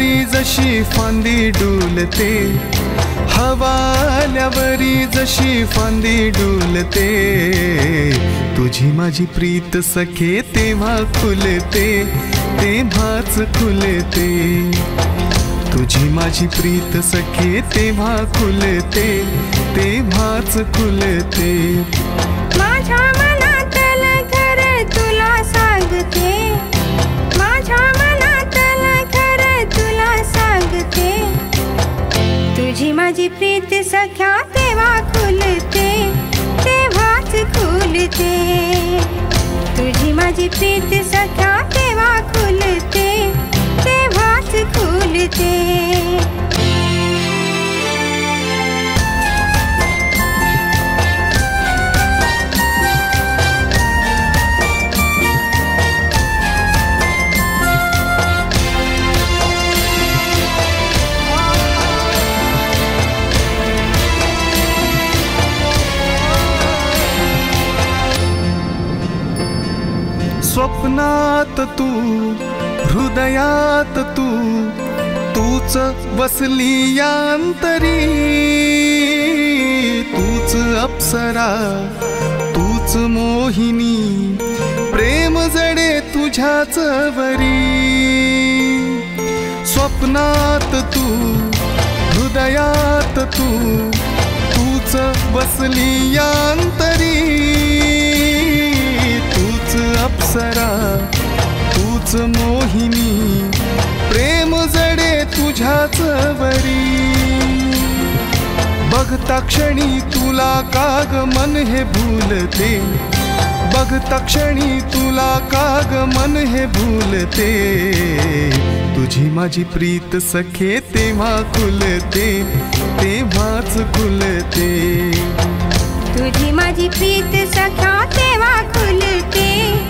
जशी फांदी डुलते हवाल्यावरी जशी फांदी डुलते तुझी माझी प्रीत सखे तेव्हा खुलते तेव्हाच खुलते. तुझी माझी प्रीत सखे तेव्हा खुलते तेव्हाच खुलते. माझ्या सख्या तेव्हा खुलते तेव्हाच खुलते. तुझी माझी प्रीत सख्या स्वप्नात तू हृदयात तू तूच बसली यांतरी तूच अप्सरा तूच मोहिनी प्रेम जडे तुझ्याच वरी. स्वप्नात तू हृदयात तू तूच बसली यांतरी बघता क्षणी तुला काग मन हे भूलते. बघता क्षणी तुला काग मन हे भूलते. तुझी माझी प्रीत सखे तेव्हा खुलते तेव्हाच खुलते. तुझी माझी प्रीत सखा तेव्हा खुलते.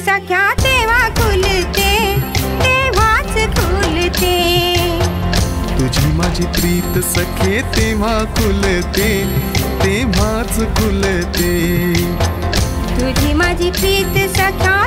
सख्या तेव्हा खुलते तेव्हाच खुलते। तुझी माझी प्रीत सखे तेव्हा खुलते तेव्हाच खुलते। तुझी माझी प्रीत सख्या